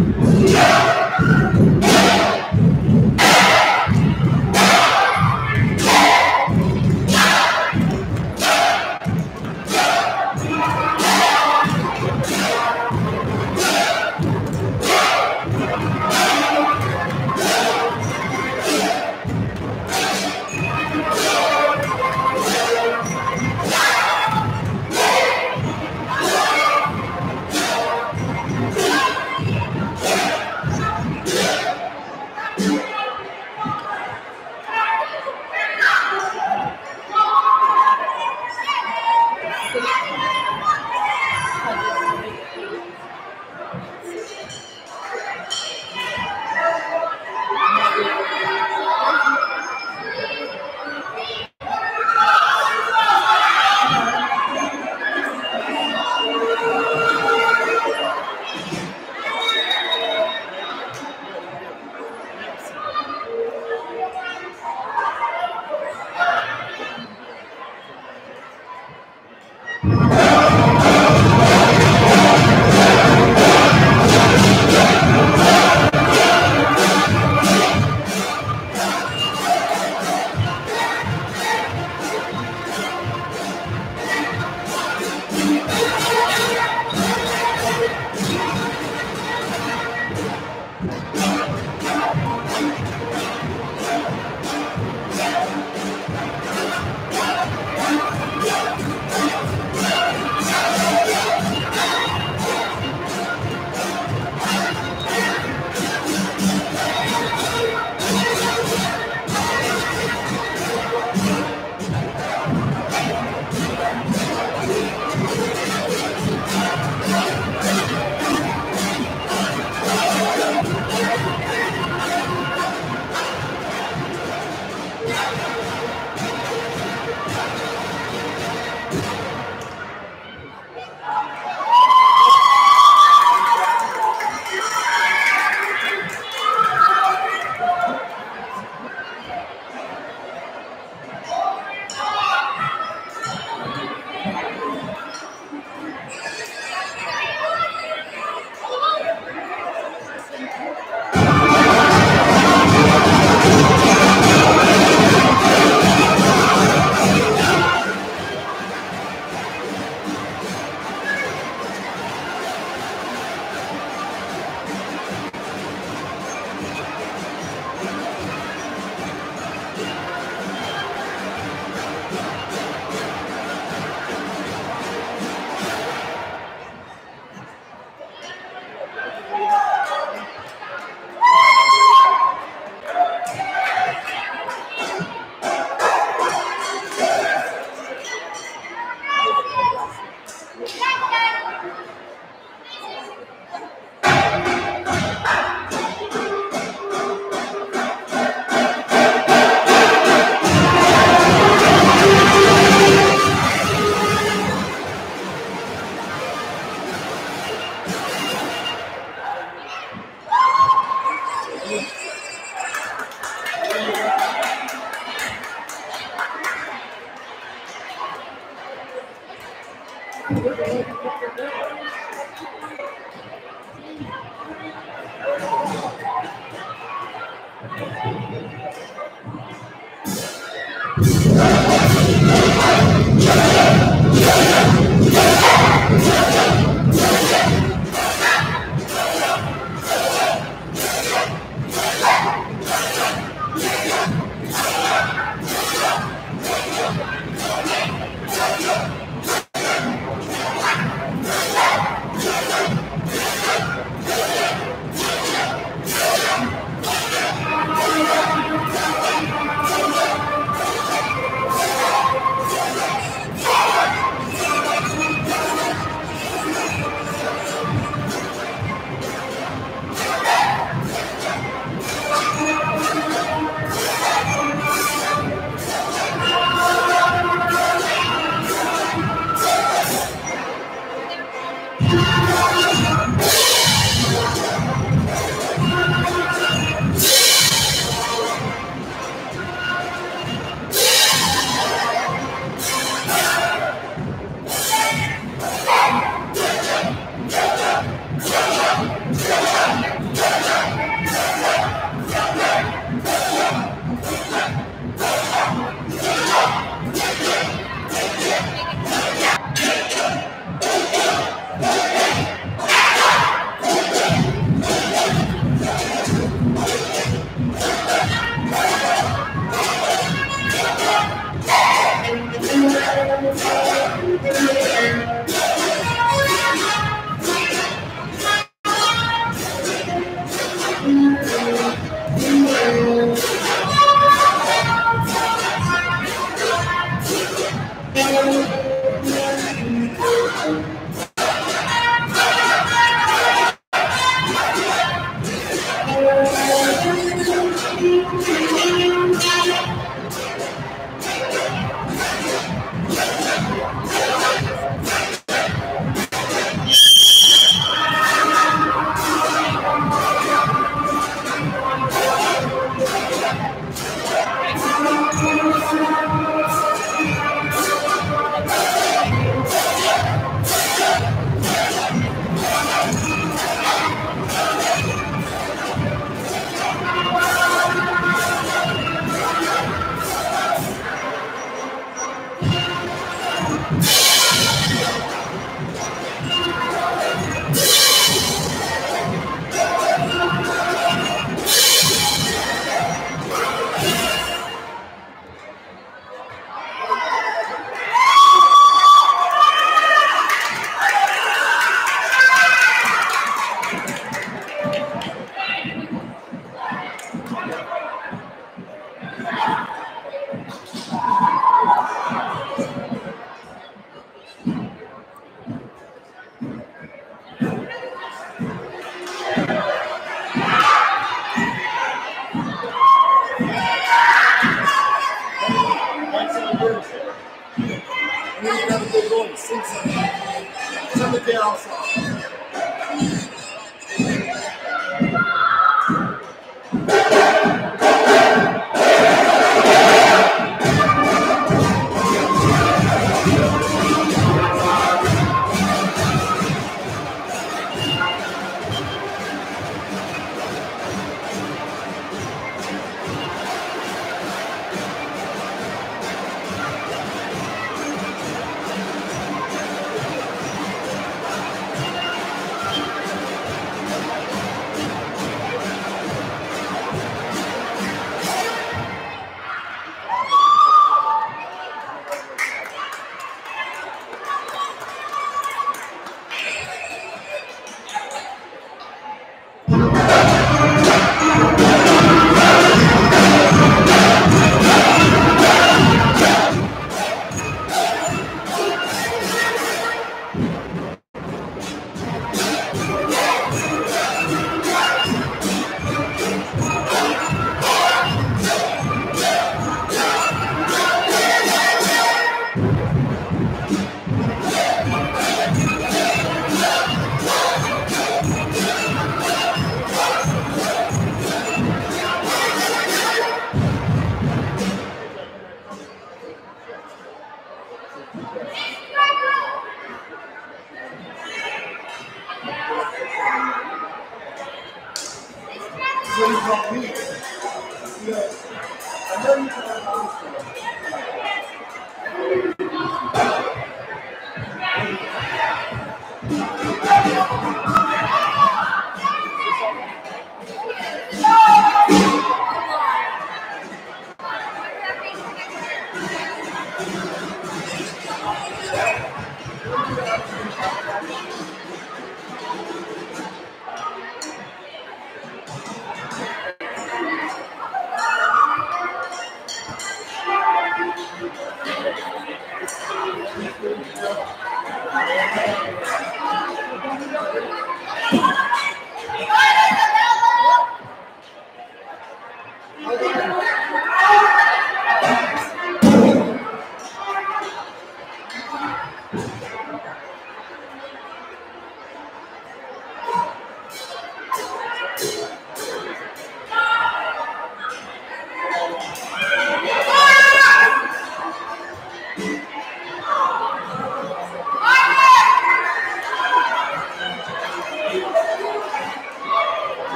Yeah.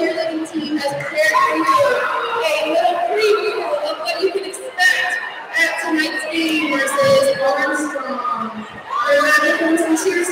cheerleading team has prepared for you a little preview of what you can expect at tonight's game versus Armstrong. Remember, come some cheers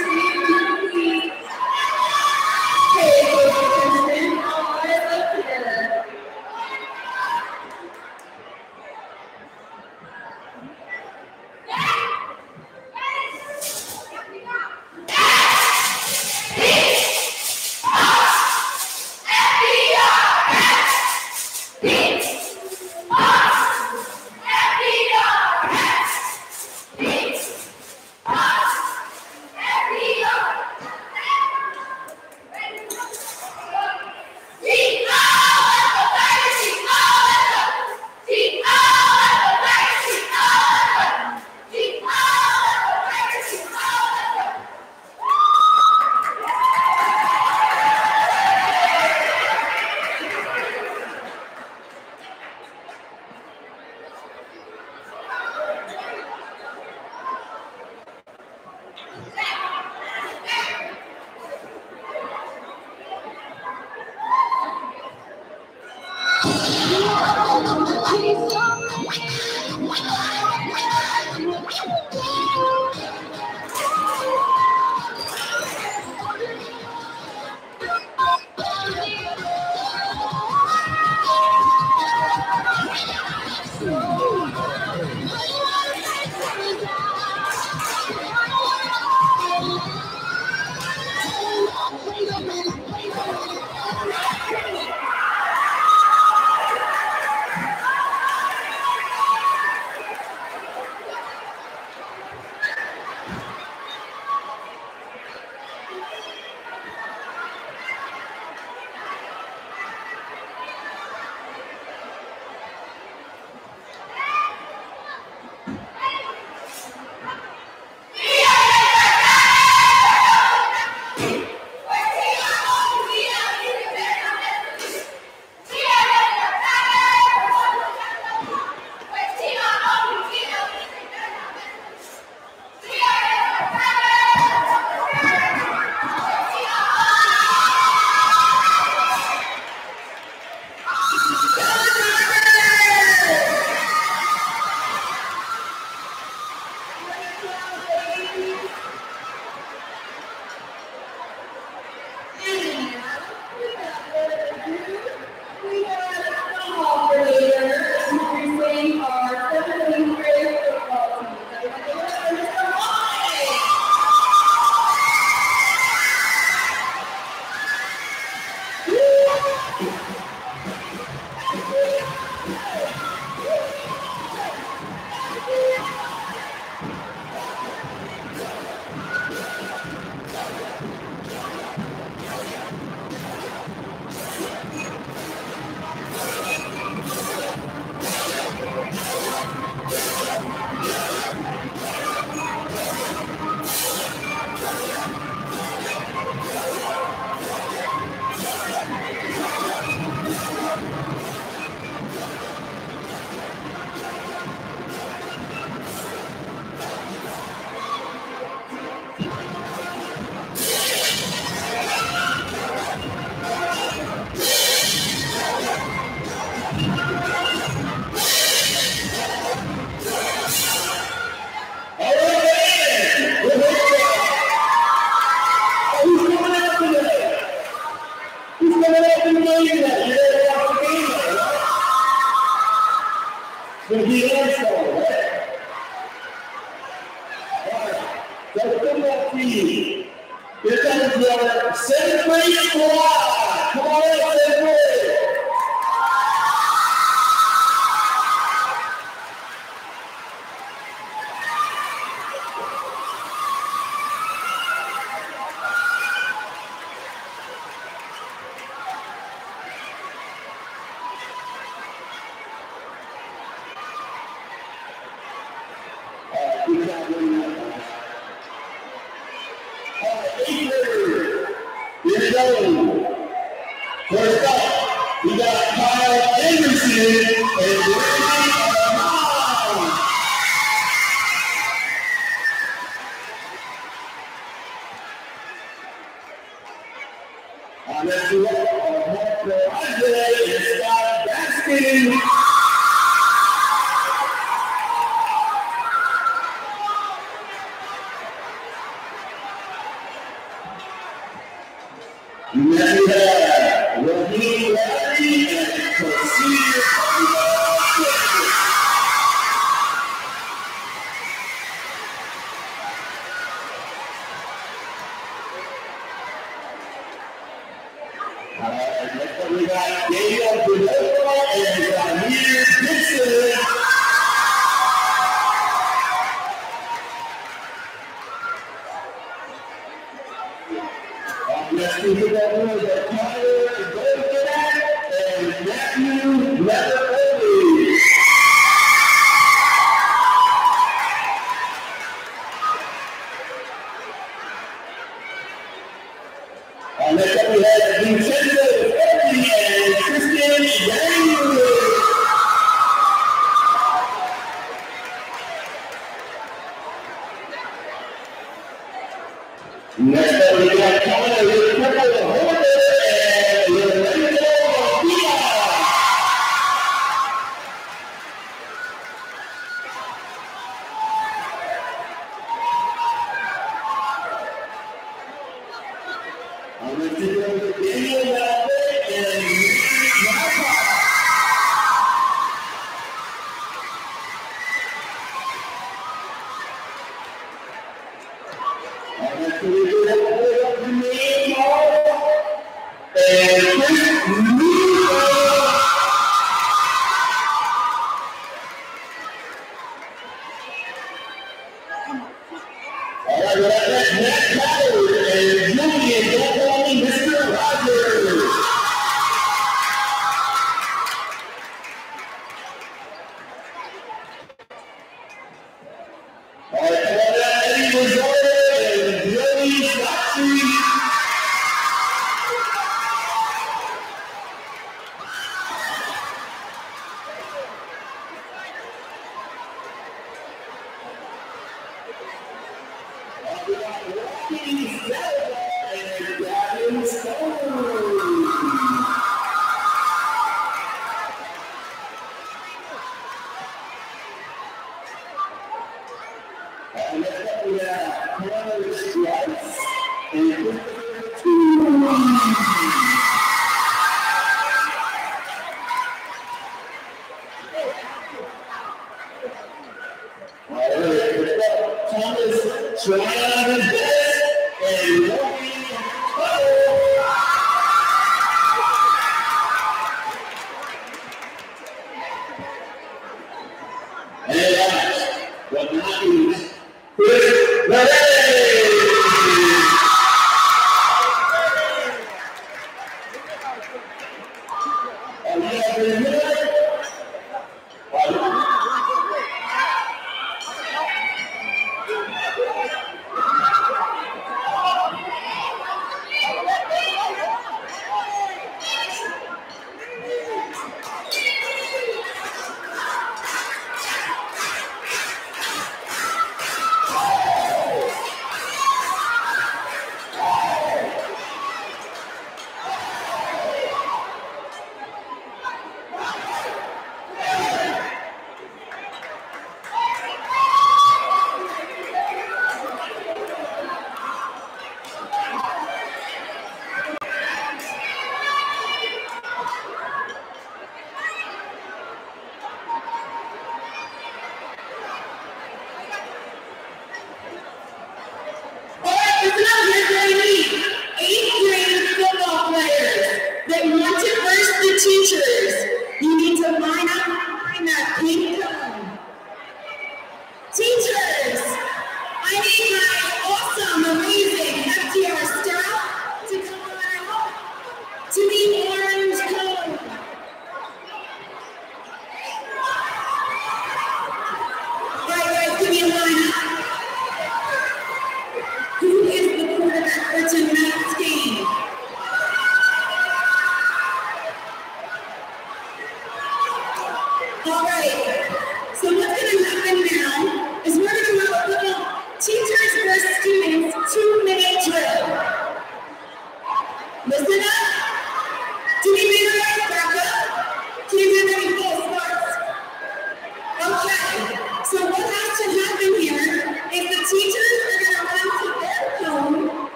when he is so. That's good luck for you. Here comes your free Come on. All right, next we got Daniel Bernard and we got Peter Dixon. Let